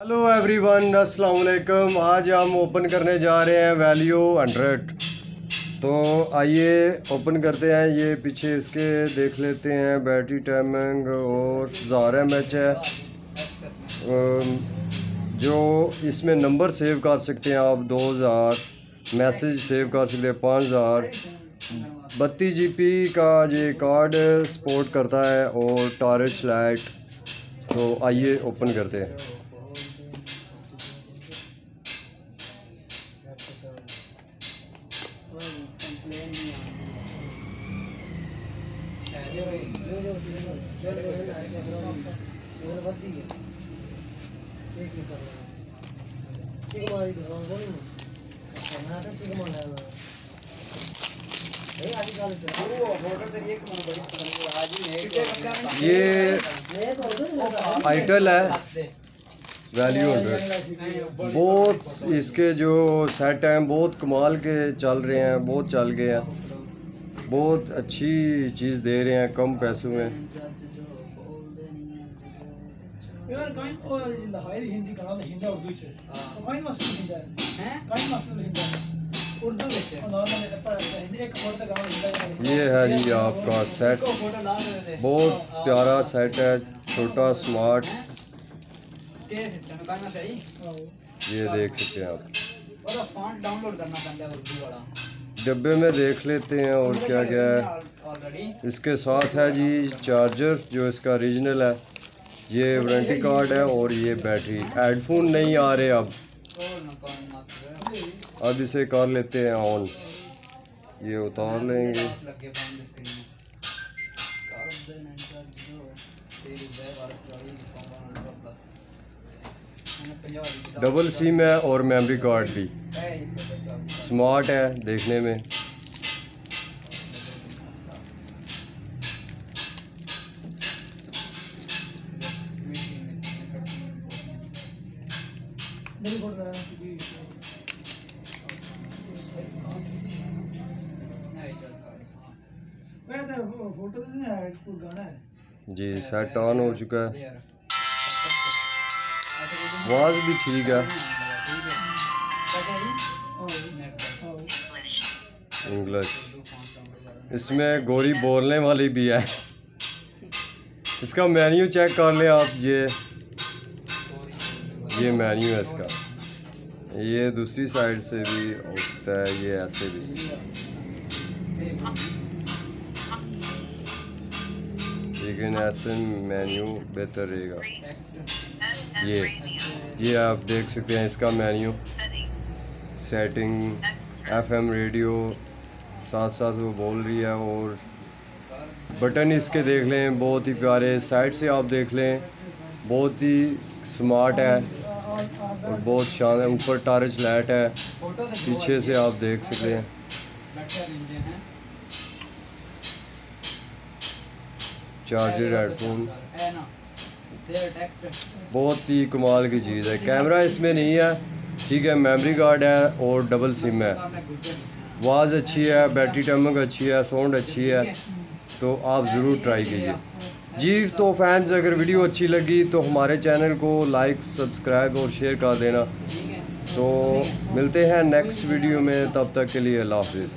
Hello everyone अस्सलाम वालेकुम आज हम ओपन करने जा रहे हैं वैल्यू हंड्रेड तो आइए ओपन करते हैं। ये पीछे इसके देख लेते हैं। बैटरी टाइमिंग और हज़ार एम एच है जो इसमें नंबर सेव कर सकते हैं आप, दो हज़ार. मैसेज सेव कर सकते हैं, पाँच हज़ार. बत्तीस जी पी का ये कार्ड सपोर्ट करता है और टॉर्च लाइट तो आइए ओपन करते हैं। ये आइटल है। वैल्यू हंड्रेड बहुत इसके जो सेट हैं, बहुत कमाल के चल रहे हैं, बहुत चल गए हैं। बहुत अच्छी चीज़ दे रहे हैं कम पैसों में। ये है जी आपका सेट बहुत प्यारा सेट है छोटा स्मार्ट ये देख सकते हैं आप। डब्बे में देख लेते हैं और क्या क्या है। इसके साथ है जी चार्जर जो इसका ओरिजिनल है। ये वारंटी कार्ड है और ये बैटरी हेडफोन नहीं आ रहे अब। अब इसे कर लेते हैं ऑन ये उतार लेंगे। डबल सिम है और मेमोरी कार्ड भी। स्मार्ट है देखने में। जी सेट ऑन हो चुका है। आवाज़ भी ठीक है। इंग्लिश इसमें गोरी बोलने वाली भी है। इसका मेन्यू चेक कर लें आप, ये ये मेन्यू है इसका। ये दूसरी साइड से भी होता है, ये ऐसे भी। लेकिन ऐसे मेन्यू बेहतर रहेगा। ये ये आप देख सकते हैं इसका मेन्यू सेटिंग एफएम रेडियो साथ साथ वो बोल रही है और बटन इसके देख लें, बहुत ही प्यारे साइड से आप देख लें। बहुत ही स्मार्ट है और बहुत शान है ऊपर टार्च लाइट है, पीछे से आप देख सकते हैं। चार्जर हेडफोन बहुत ही कमाल की चीज़ है। कैमरा इसमें नहीं है, ठीक है मेमोरी कार्ड है और डबल सिम है। आवाज़ अच्छी है, बैटरी टाइमिंग अच्छी है साउंड अच्छी है तो आप ज़रूर ट्राई कीजिए। जी तो फैंस अगर वीडियो अच्छी लगी तो हमारे चैनल को लाइक सब्सक्राइब और शेयर कर देना। तो मिलते हैं नेक्स्ट वीडियो में, तब तक के लिए अल्लाह हाफिज़।